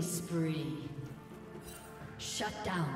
Spree. Shut down.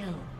Kill.